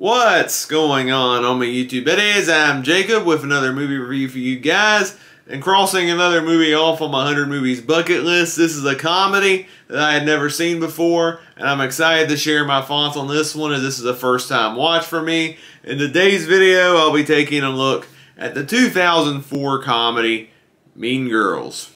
What's going on on my YouTube? It is, I'm Jacob with another movie review for you guys and crossing another movie off on my 100 movies bucket list. This is a comedy that I had never seen before and I'm excited to share my thoughts on this one as this is a first time watch for me. In today's video, I'll be taking a look at the 2004 comedy Mean Girls.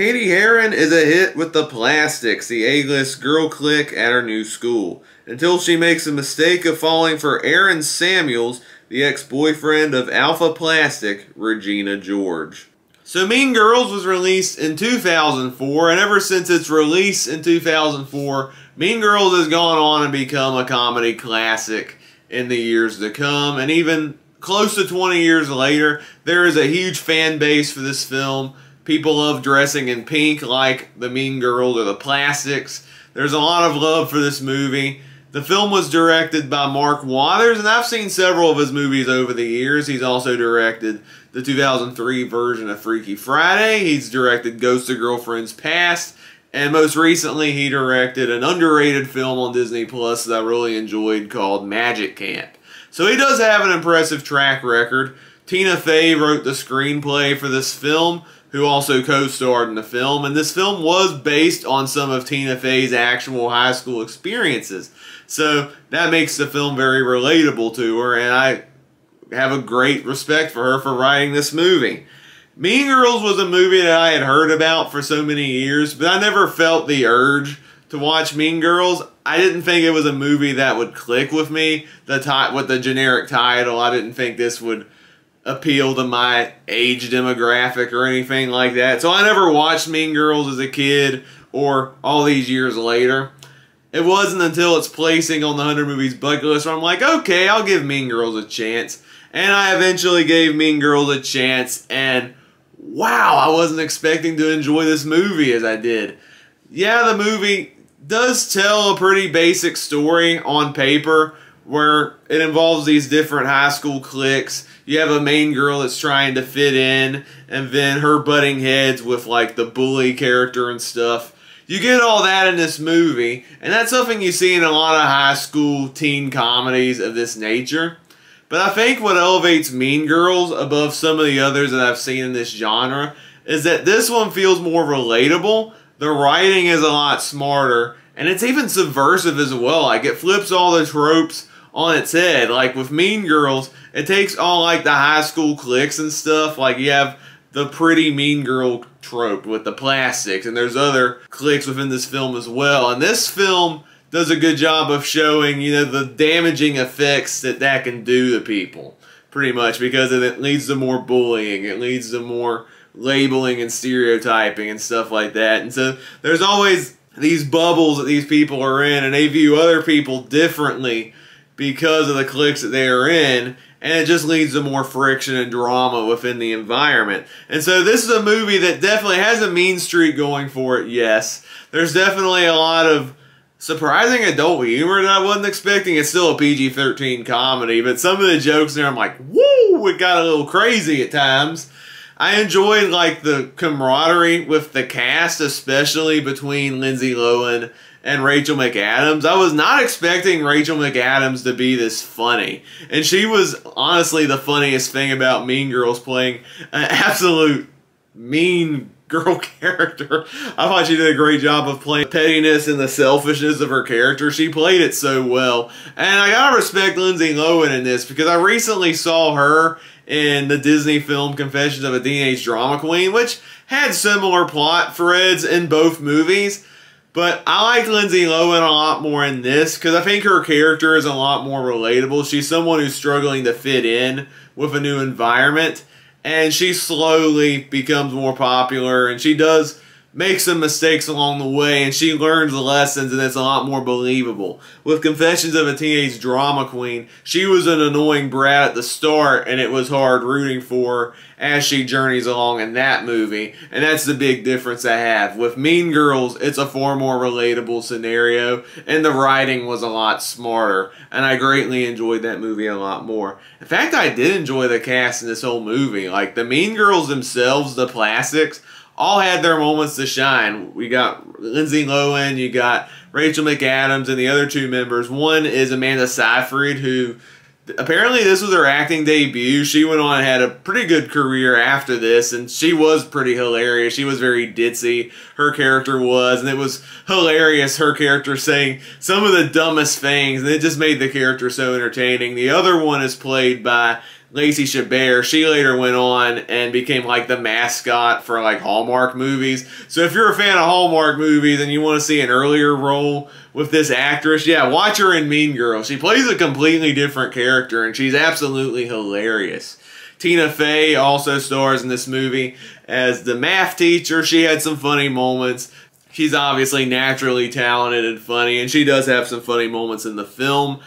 Cady Heron is a hit with the Plastics, the A-list girl clique at her new school, until she makes a mistake of falling for Aaron Samuels, the ex-boyfriend of Alpha Plastic, Regina George. So Mean Girls was released in 2004, and ever since its release in 2004, Mean Girls has gone on and become a comedy classic in the years to come, and even close to 20 years later, there is a huge fan base for this film, People love dressing in pink like the Mean Girls or the Plastics. There's a lot of love for this movie. The film was directed by Mark Waters, and I've seen several of his movies over the years. He's also directed the 2003 version of Freaky Friday. He's directed Ghost of Girlfriends Past, and most recently he directed an underrated film on Disney Plus that I really enjoyed called Magic Camp. So he does have an impressive track record. Tina Fey wrote the screenplay for this film who also co-starred in the film. And this film was based on some of Tina Fey's actual high school experiences. So that makes the film very relatable to her, and I have a great respect for her for writing this movie. Mean Girls was a movie that I had heard about for so many years, but I never felt the urge to watch Mean Girls. I didn't think it was a movie that would click with me. The with the generic title, I didn't think this would appeal to my age demographic or anything like that. So I never watched Mean Girls as a kid or all these years later. It wasn't until its placing on the 100 Movies bucket list where I'm like, okay, I'll give Mean Girls a chance. And I eventually gave Mean Girls a chance, and wow, I wasn't expecting to enjoy this movie as I did. Yeah, the movie does tell a pretty basic story on paper, where it involves these different high school cliques. You have a main girl that's trying to fit in, and then her butting heads with like the bully character and stuff. You get all that in this movie, and that's something you see in a lot of high school teen comedies of this nature. But I think what elevates Mean Girls above some of the others that I've seen in this genre is that this one feels more relatable. The writing is a lot smarter, and it's even subversive as well. Like it flips all the tropes on its head. Like with Mean Girls, it takes all like the high school cliques and stuff. Like you have the pretty mean girl trope with the plastics, and there's other cliques within this film as well. And this film does a good job of showing, you know, the damaging effects that that can do to people, pretty much, because it leads to more bullying, it leads to more labeling and stereotyping and stuff like that. And so there's always these bubbles that these people are in, and they view other people differently because of the cliques that they are in and it just leads to more friction and drama within the environment. And so this is a movie that definitely has a mean streak going for it, yes. There's definitely a lot of surprising adult humor that I wasn't expecting. It's still a PG-13 comedy, but some of the jokes there I'm like, woo, it got a little crazy at times. I enjoyed like the camaraderie with the cast, especially between Lindsay Lohan and Rachel McAdams. I was not expecting Rachel McAdams to be this funny. And she was honestly the funniest thing about Mean Girls playing an absolute mean girl character. I thought she did a great job of playing the pettiness and the selfishness of her character. She played it so well. And I gotta respect Lindsay Lohan in this because I recently saw her in the Disney film Confessions of a Teenage Drama Queen, which had similar plot threads in both movies. But I like Lindsay Lohan a lot more in this because I think her character is a lot more relatable. She's someone who's struggling to fit in with a new environment, and she slowly becomes more popular, and she does make some mistakes along the way and she learns the lessons and it's a lot more believable. With Confessions of a Teenage Drama Queen, she was an annoying brat at the start and it was hard rooting for her as she journeys along in that movie. And that's the big difference I have. With Mean Girls, it's a far more relatable scenario and the writing was a lot smarter. And I greatly enjoyed that movie a lot more. In fact, I did enjoy the cast in this whole movie. Like the Mean Girls themselves, the plastics, all had their moments to shine. We got Lindsay Lohan, you got Rachel McAdams, and the other two members. One is Amanda Seyfried, who apparently this was her acting debut. She went on and had a pretty good career after this, and she was pretty hilarious. She was very ditzy, her character was, and it was hilarious, her character saying some of the dumbest things, and it just made the character so entertaining. The other one is played by Lacey Chabert, she later went on and became like the mascot for like Hallmark movies. So if you're a fan of Hallmark movies and you want to see an earlier role with this actress, yeah, watch her in Mean Girls. She plays a completely different character and she's absolutely hilarious. Tina Fey also stars in this movie as the math teacher. She had some funny moments. She's obviously naturally talented and funny, and she does have some funny moments in the film.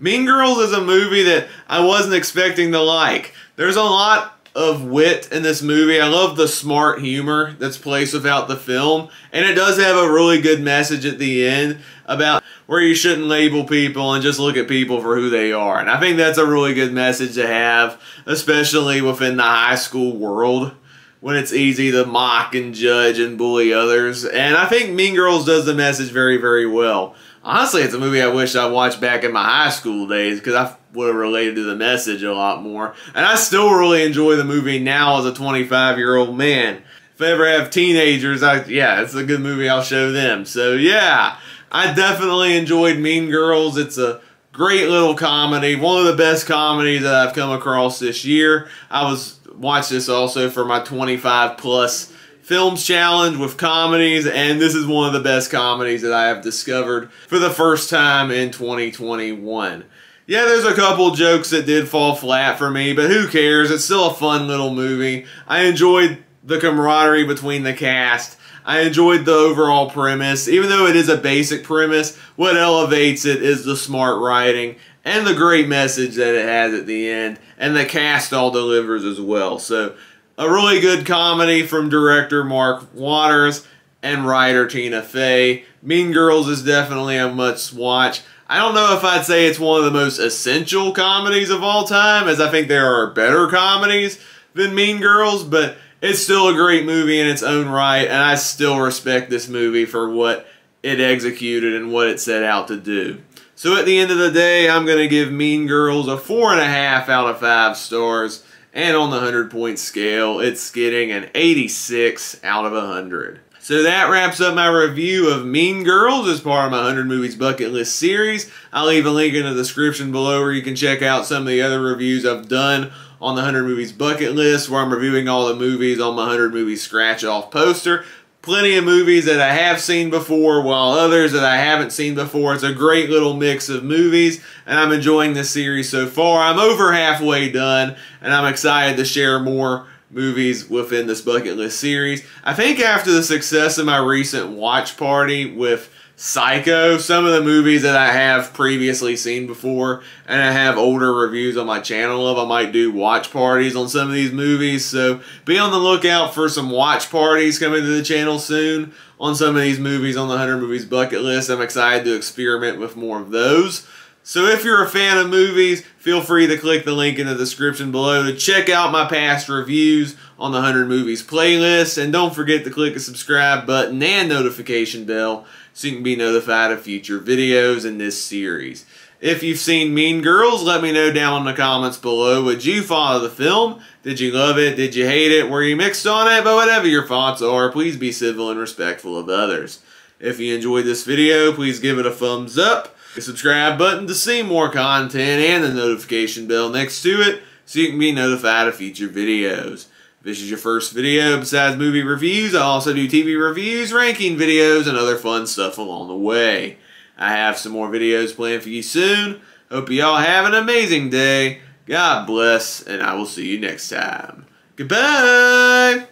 Mean Girls is a movie that I wasn't expecting to like. There's a lot of wit in this movie. I love the smart humor that's placed without the film. And it does have a really good message at the end about where you shouldn't label people and just look at people for who they are. And I think that's a really good message to have, especially within the high school world when it's easy to mock and judge and bully others. And I think Mean Girls does the message very, very well. Honestly, it's a movie I wish I watched back in my high school days because I would have related to the message a lot more. And I still really enjoy the movie now as a 25 year old man. If I ever have teenagers, I yeah, it's a good movie. I'll show them. So yeah, I definitely enjoyed Mean Girls. It's a great little comedy, one of the best comedies that I've come across this year. I was watched this also for my 25 plus Films Challenge with comedies, and this is one of the best comedies that I have discovered for the first time in 2021. Yeah, there's a couple jokes that did fall flat for me, but who cares? It's still a fun little movie. I enjoyed the camaraderie between the cast. I enjoyed the overall premise. Even though it is a basic premise, what elevates it is the smart writing and the great message that it has at the end, and the cast all delivers as well. So a really good comedy from director Mark Waters and writer Tina Fey. Mean Girls is definitely a must watch. I don't know if I'd say it's one of the most essential comedies of all time, as I think there are better comedies than Mean Girls, but it's still a great movie in its own right, and I still respect this movie for what it executed and what it set out to do. So at the end of the day, I'm going to give Mean Girls a 4.5 out of 5 stars. And on the 100 point scale, it's getting an 86 out of 100. So that wraps up my review of Mean Girls as part of my 100 Movies Bucket List series. I'll leave a link in the description below where you can check out some of the other reviews I've done on the 100 Movies Bucket List, where I'm reviewing all the movies on my 100 Movies Scratch Off poster plenty of movies that I have seen before, while others that I haven't seen before. It's a great little mix of movies, and I'm enjoying this series so far. I'm over halfway done, and I'm excited to share more movies within this bucket list series. I think after the success of my recent watch party with Psycho, some of the movies that I have previously seen before, and I have older reviews on my channel of. I might do watch parties on some of these movies, so be on the lookout for some watch parties coming to the channel soon on some of these movies on the 100 Movies bucket list. I'm excited to experiment with more of those. So if you're a fan of movies, feel free to click the link in the description below to check out my past reviews on the 100 Movies playlist. And don't forget to click the subscribe button and notification bell so you can be notified of future videos in this series. If you've seen Mean Girls, let me know down in the comments below. Would you follow the film? Did you love it? Did you hate it? Were you mixed on it? But whatever your thoughts are, please be civil and respectful of others. If you enjoyed this video, please give it a thumbs up, the subscribe button to see more content, and the notification bell next to it so you can be notified of future videos. If this is your first video besides movie reviews, I also do TV reviews, ranking videos, and other fun stuff along the way. I have some more videos planned for you soon. Hope you all have an amazing day. God bless, and I will see you next time. Goodbye!